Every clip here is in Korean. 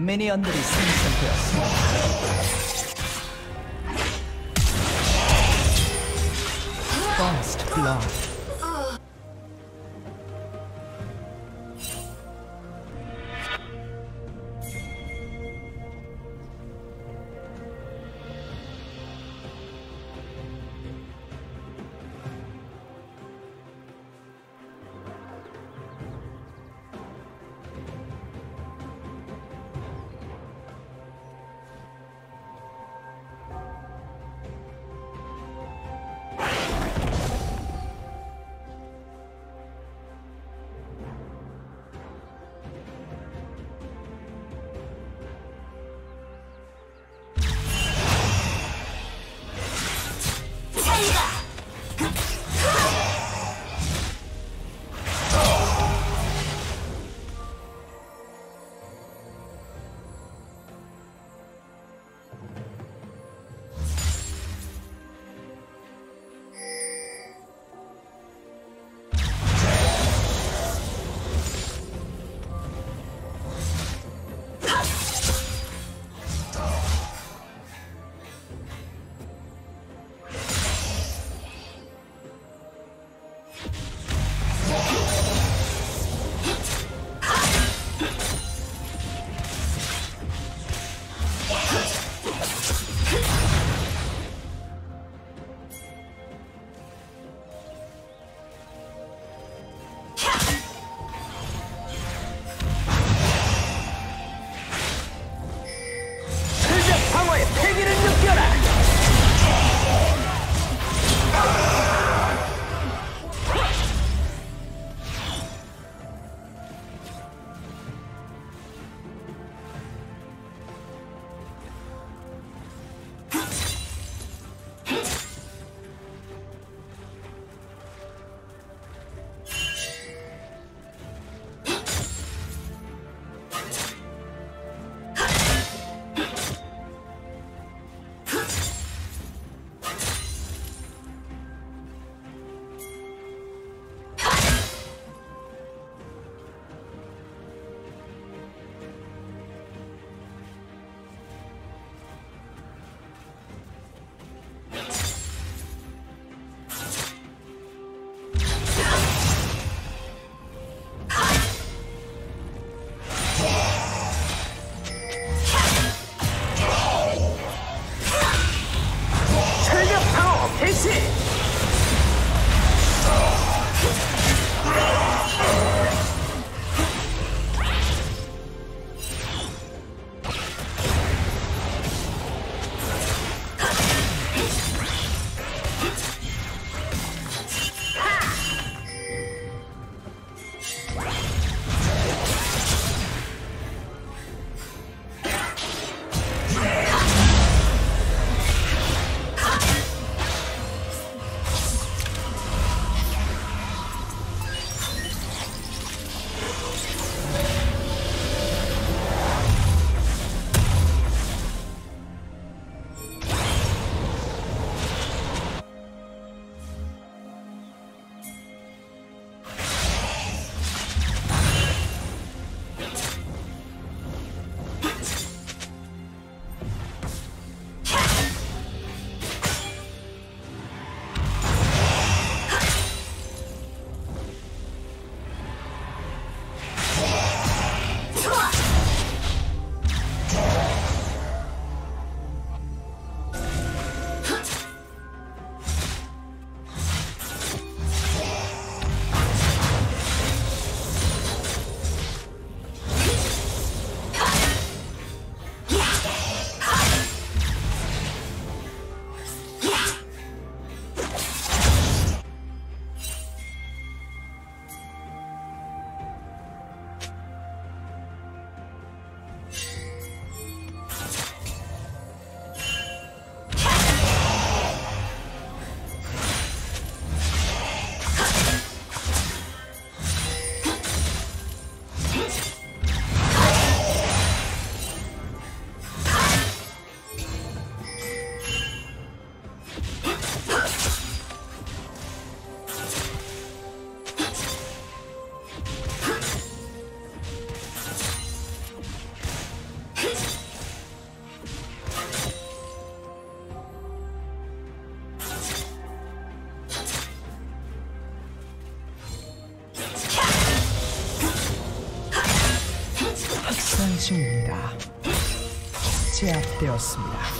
미니언들이 생성되었습니다. First blood. 제압되었습니다.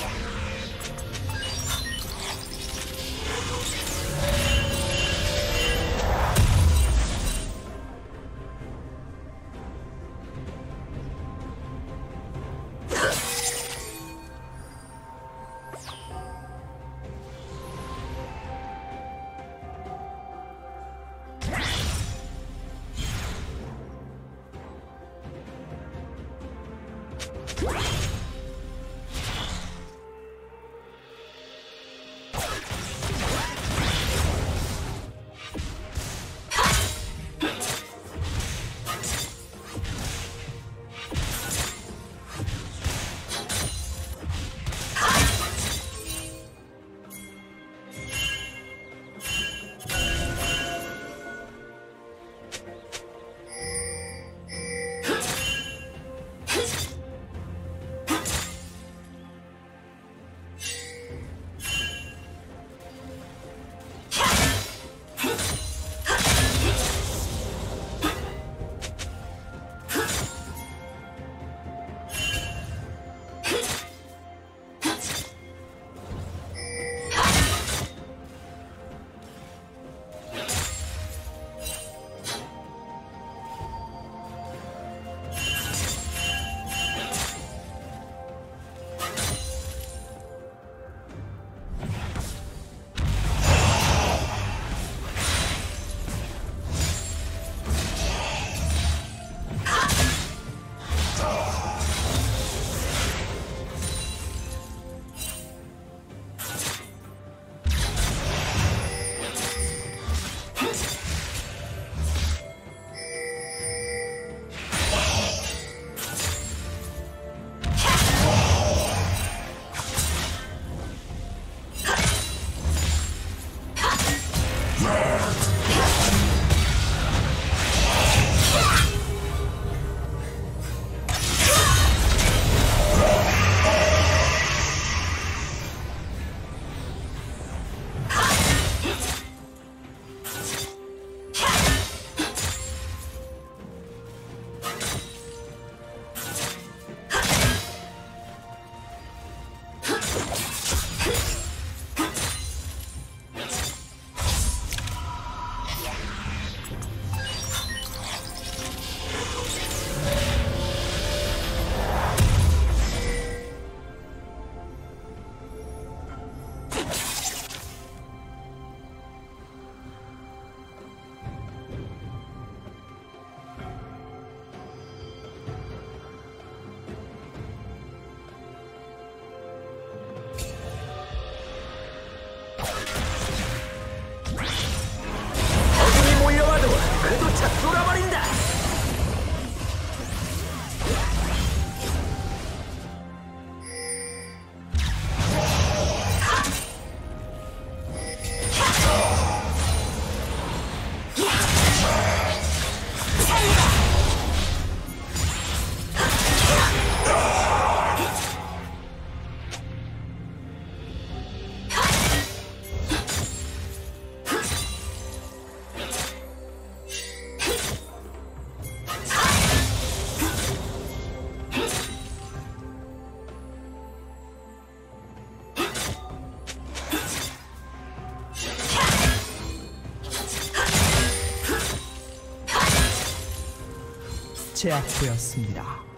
제압되었습니다.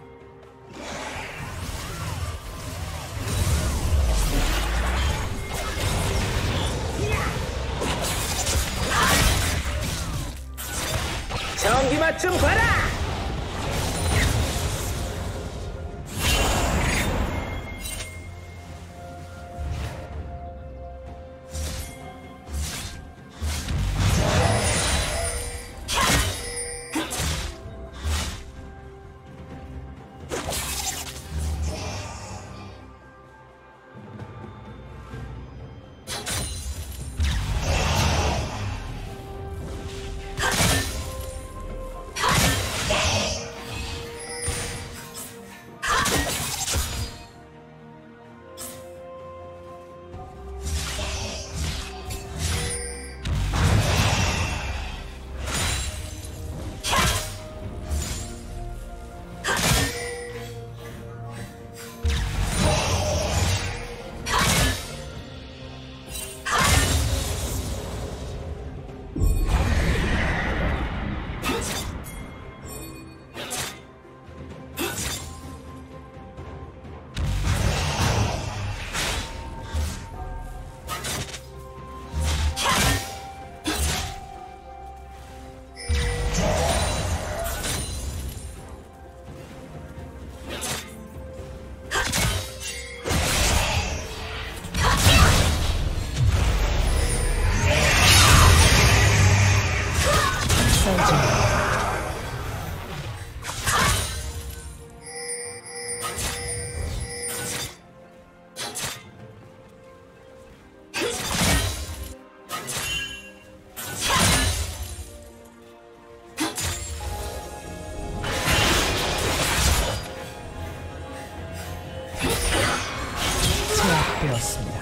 되었습니다.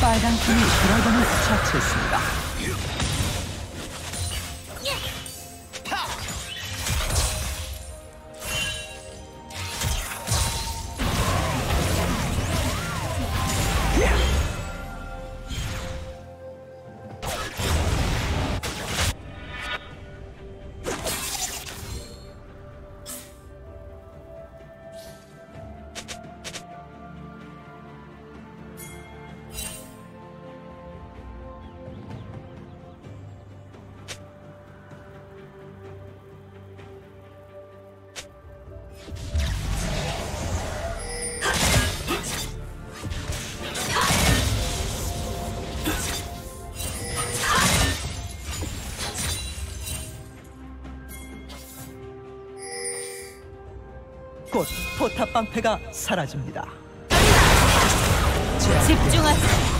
빨간 팀이 드래곤을 처치했습니다. 곧 포탑 방패가 사라집니다. 집중하세요.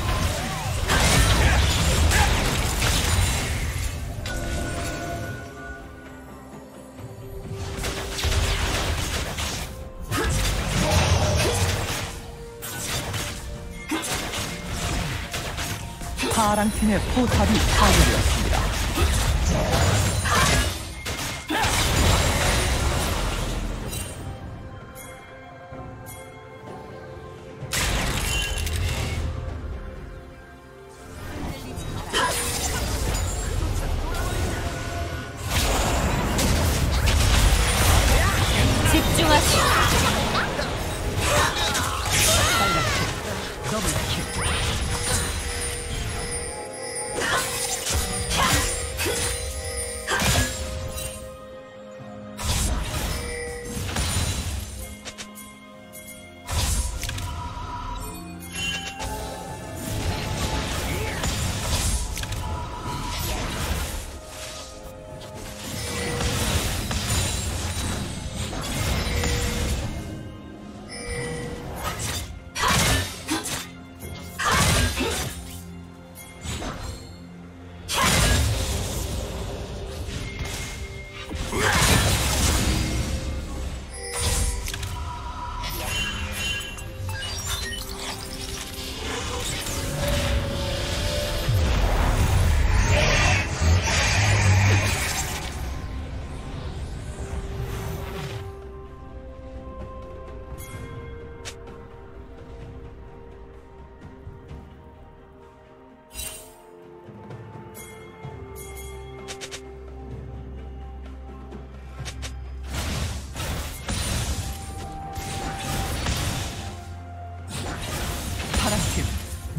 파랑 팀의 포탑이 파괴되었습니다.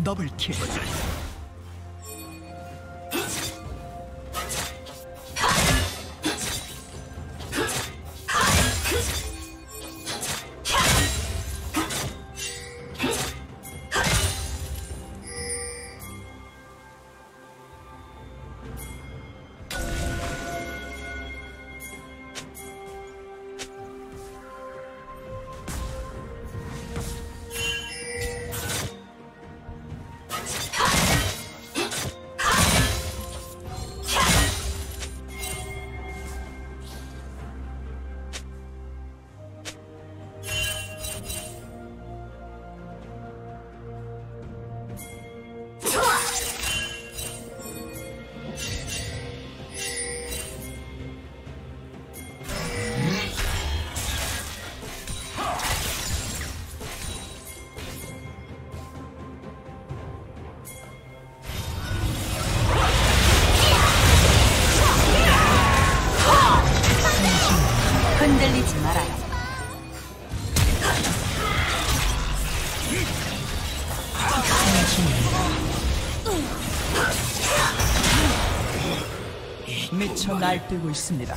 더블킬. 미쳐 날뛰고 있습니다.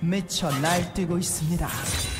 미쳐 날뛰고 있습니다.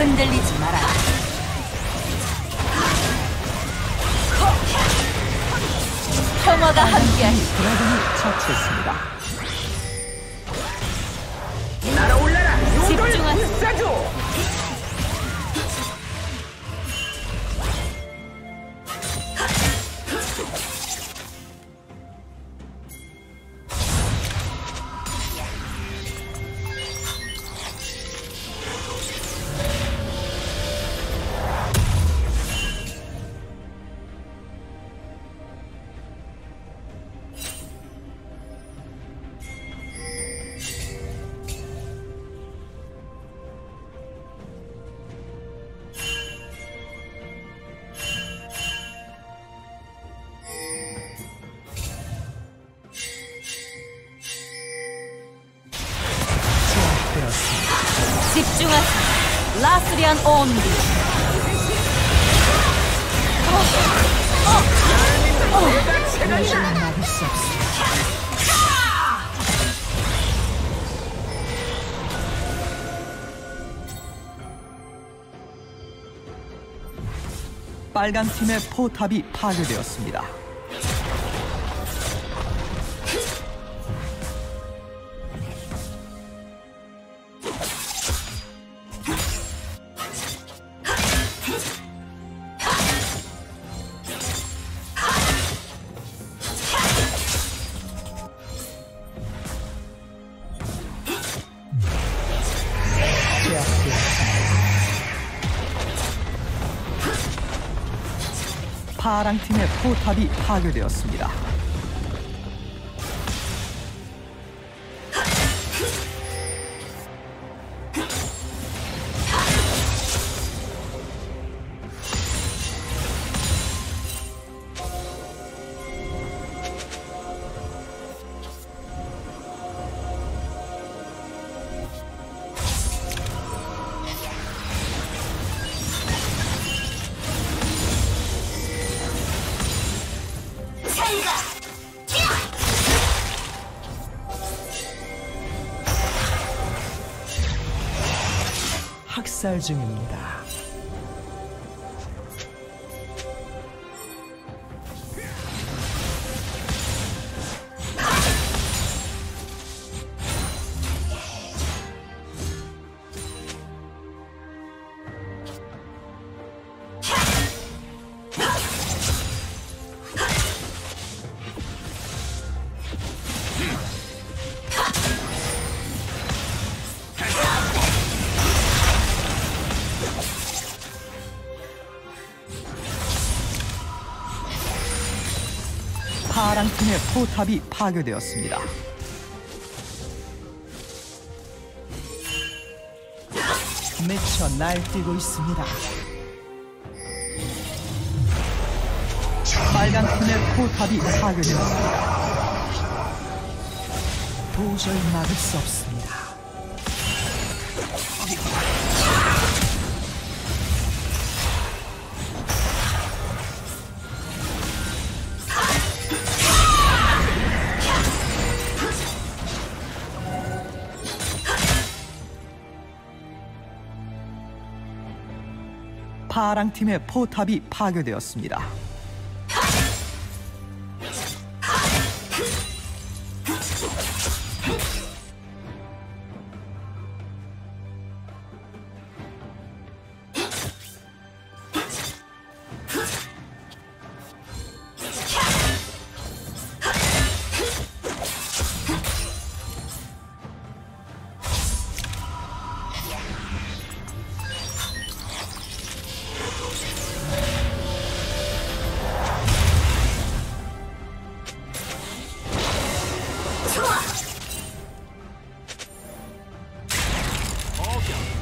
흔들리지 말아라. 평화가 함께하니 드래곤을 처치했습니다. 빨간 팀의 포탑이 파괴되었습니다. 포탑이 파괴되었습니다. 학살 중입니다. 파랑 팀의 포탑이 파괴되었습니다. 미쳐 날뛰고 있습니다. 빨간 팀의 포탑이 파괴되었습니다. 도저히 막을 수 없습니다. 파랑 팀의 포탑이 파괴되었습니다.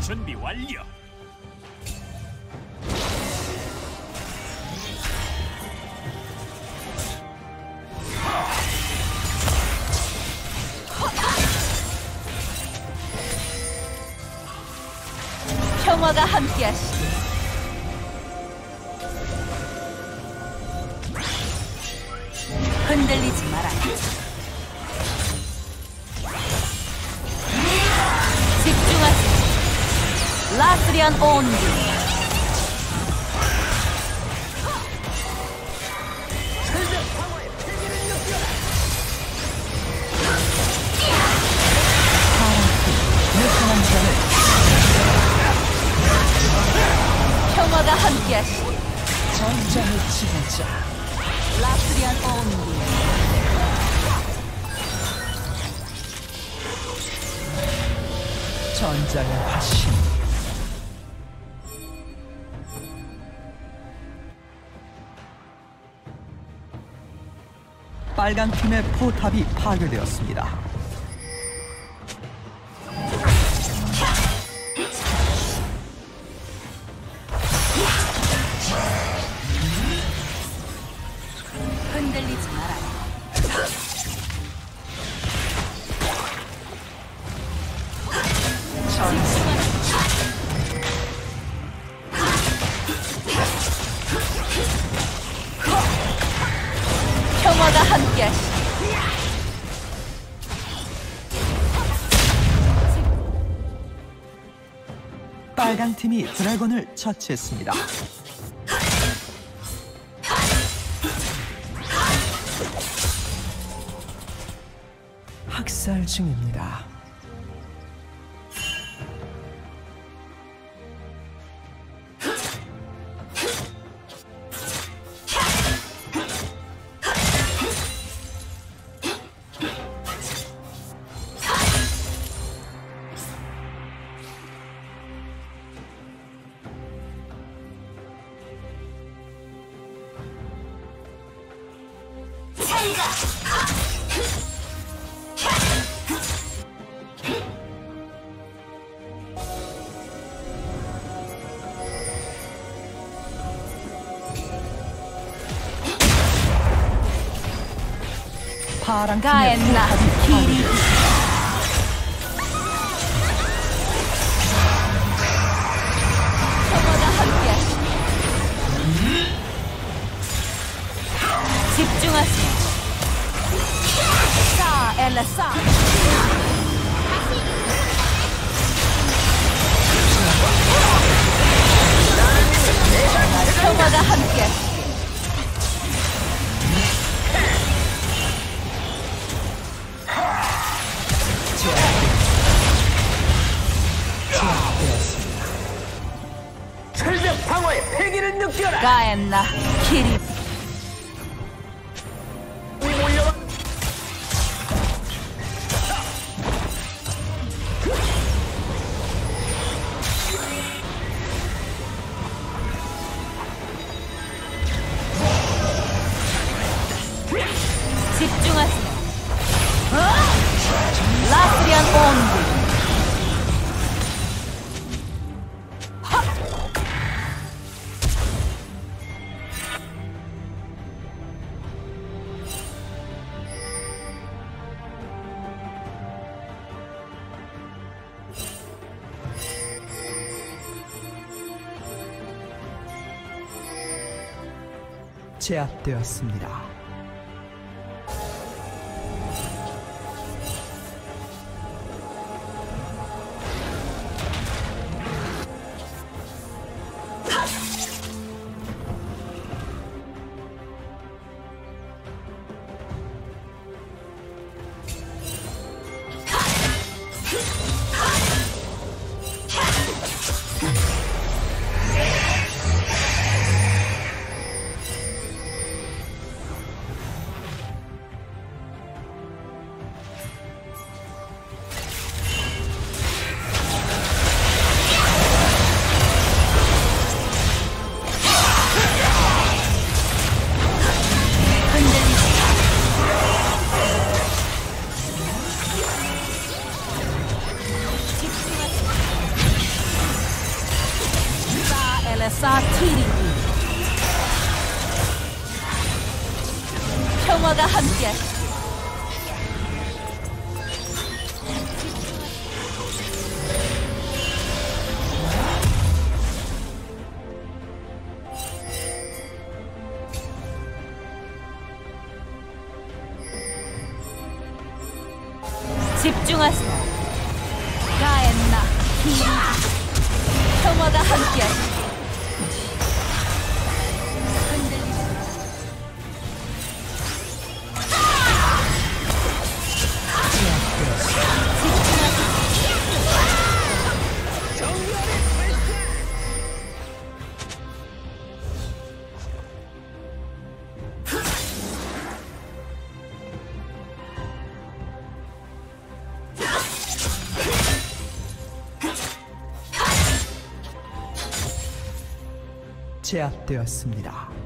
준비 완료. 평화가 함께하시길. 흔들리지 And only. 빨간 팀의 포탑이 파괴되었습니다. 이 드래곤을 처치했습니다. 학살 중입니다. 파랑 가엔나? 길이 제압되었습니다. 제압되었습니다.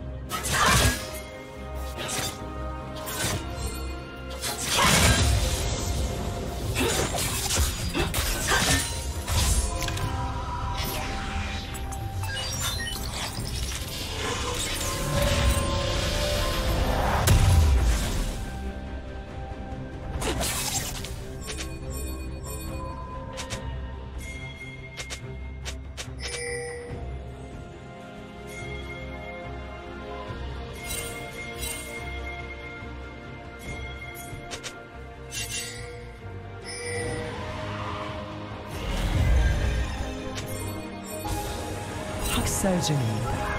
학살 중입니다.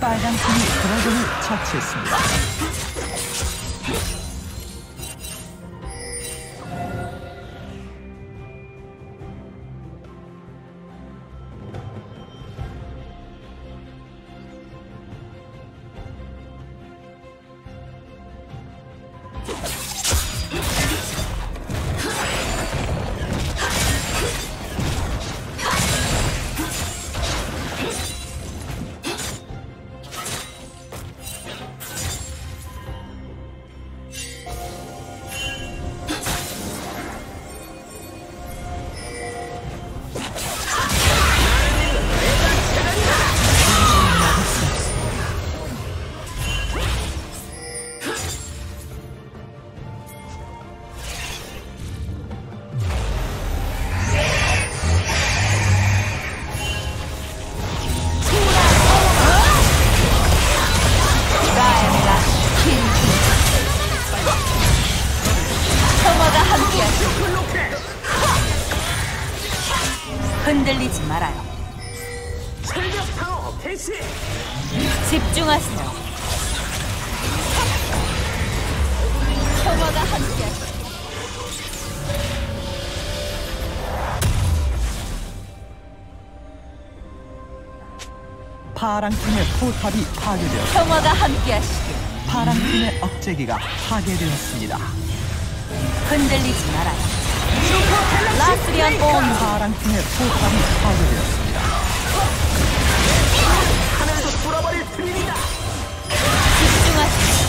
빨간 팀이 드래곤을 처치했습니다. 흔들리지 말아요. 철벽 방어 개시. 집중하세요. 평화가 함께하시길. 파랑 팀의 포탑이 파괴되었습니다. 평화가 함께하시길. 파랑 팀의 억제기가 파괴되었습니다. 흔들리지 말아요. 라스리안 온 파랑 팀의 포탑이 파괴되었습니다. 하늘도 뚫어버릴 트림이다. 집중하세요.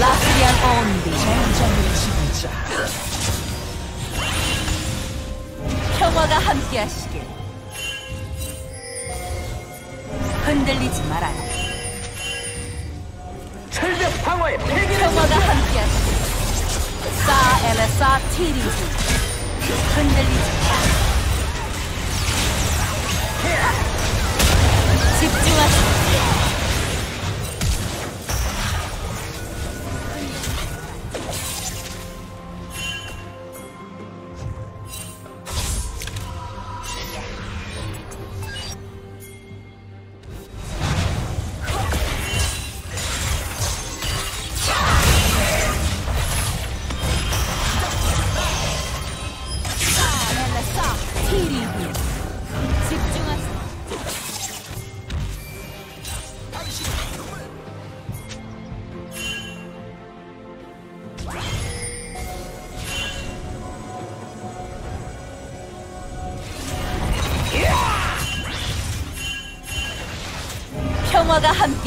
라스리안 온비 평화가 함께하시길. 흔들리지 말아요. 철벽 방어의 패기를 평화가 함께하시길. 사 엘레사 티리즈 흔들리지 함께하시길.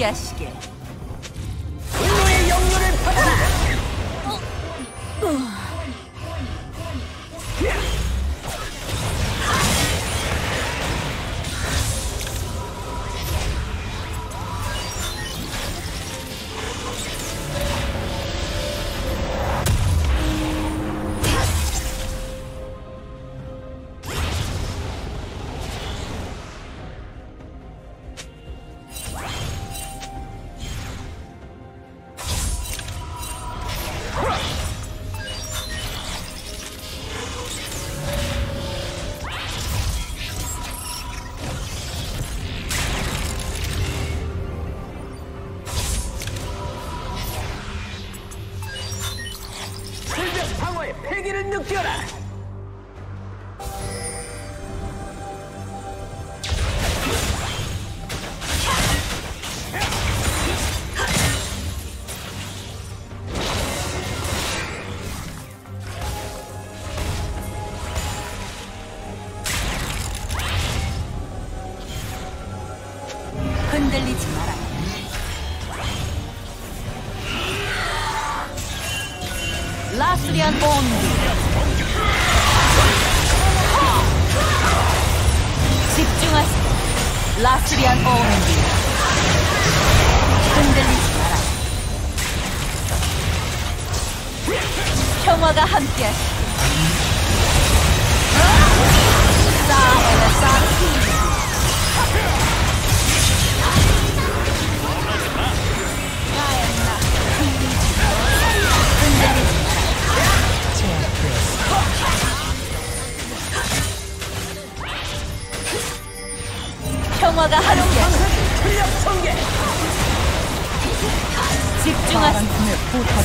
ящики. 라스리안 온기. 흔들리지 마라. 평화가 함께하시길. 사엘사 티 평화가 함께. 집중하시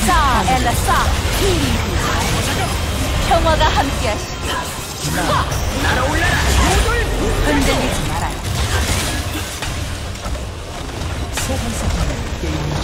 싸 엘라 싸 평화가 함께. 하시오 흔들리지 마라 소환사건은 게임